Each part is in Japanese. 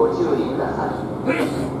ご注意ください。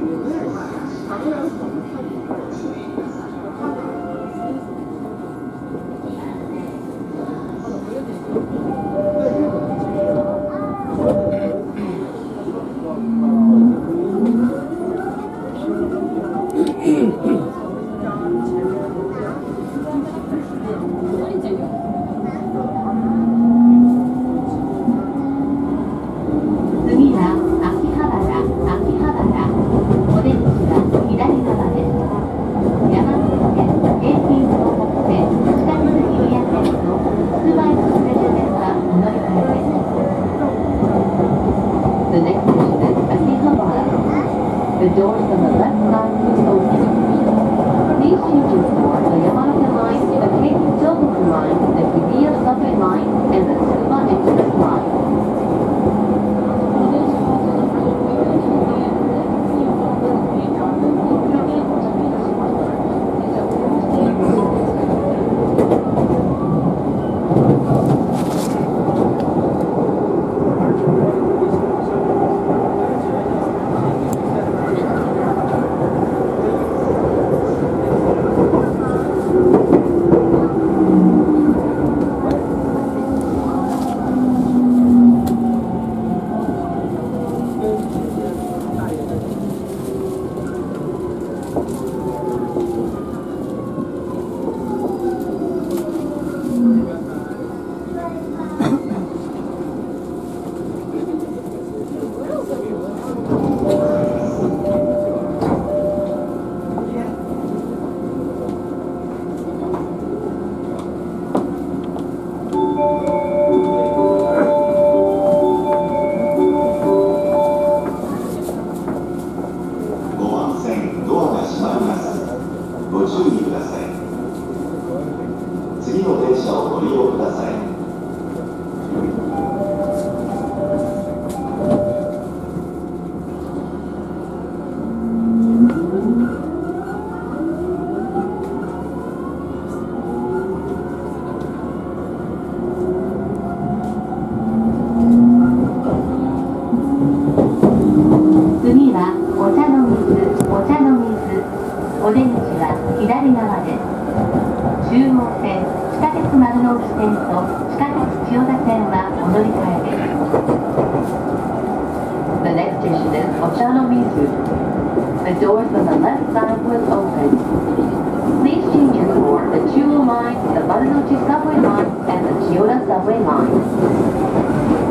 Thank you. 左側です中央線地下鉄丸の内線と地下鉄千代田線はお乗り換えです The next station is Ochano-Mizu. The doors on the left side will open. Please change your for the Chuo line, the Marunouchi subway line, and the Chiyoda subway line.